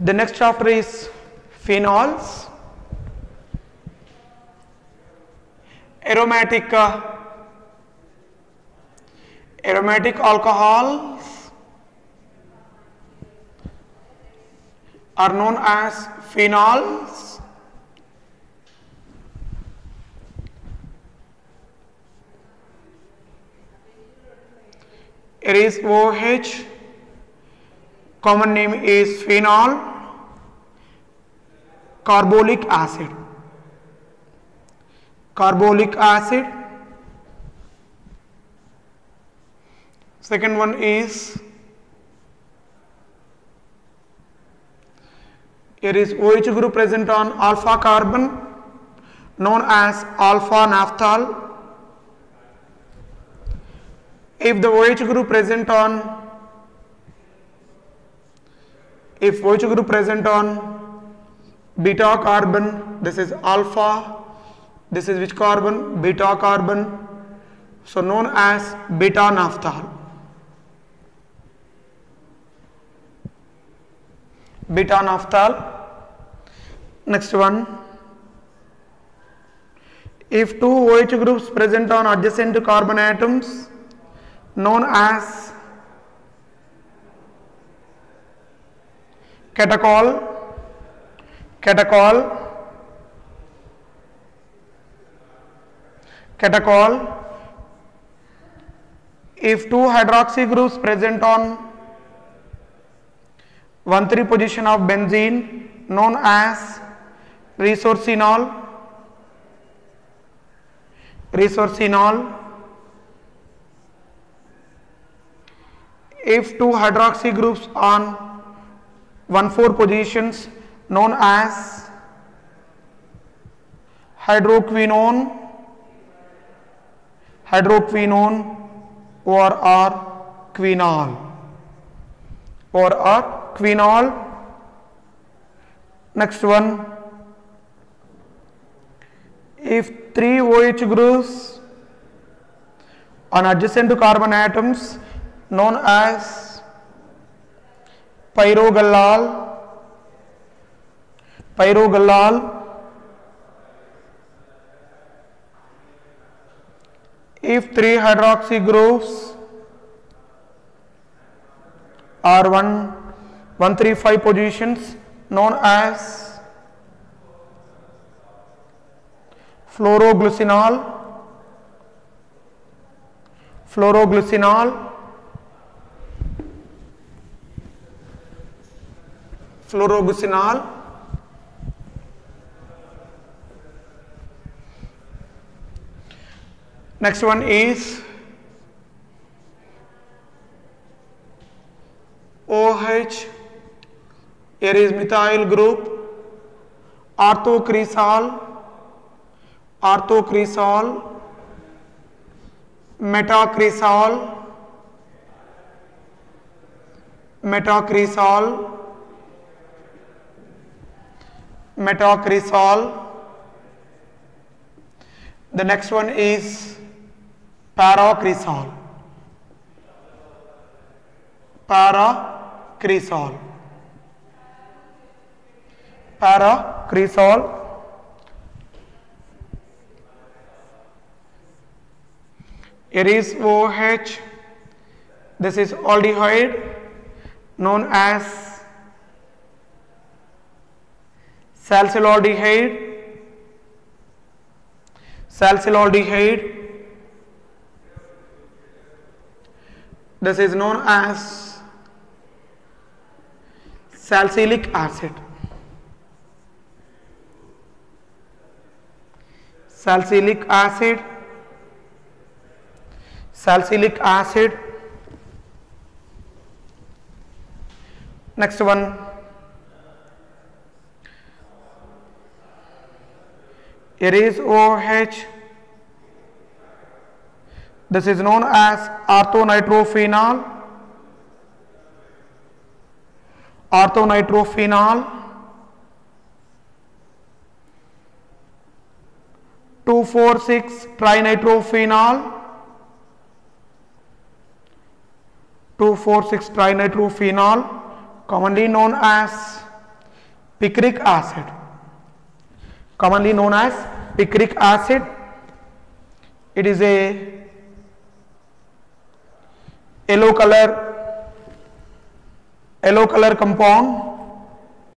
The next chapter is phenols, aromatic uh, aromatic alcohols are known as phenols. It is OH, common name is phenol, carbolic acid. Carbolic acid. Second one is here is OH group present on alpha carbon known as alpha naphthol If the OH group present on if OH group present on beta carbon this is alpha this is which carbon? Beta carbon so known as beta naphthol beta naphthol next one. If two OH groups present on adjacent carbon atoms known as catechol catechol catechol if two hydroxy groups present on 1 3 position of benzene known as resorcinol resorcinol. If two hydroxy groups on 1 4 positions known as hydroquinone hydroquinone or or quinol. Or or quinol. Next one. If three OH groups on adjacent to carbon atoms known as pyrogallol pyrogallol if three hydroxy groups are one one three five positions known as phloroglucinol phloroglucinol phloroglucinol next one is OH here is methyl group orthocresol orthocresol metacresol metacresol metacresol the next one is paracresol paracresol paracresol It is OH. This is aldehyde known as salicylaldehyde. Salicylaldehyde. This is known as salicylic acid. Salicylic acid salicylic acid next one here is OH this is known as orthonitrophenol. Orthonitrophenol. 246 trinitrophenol 246 trinitrophenol commonly known as picric acid commonly known as picric acid it is a yellow color yellow color compound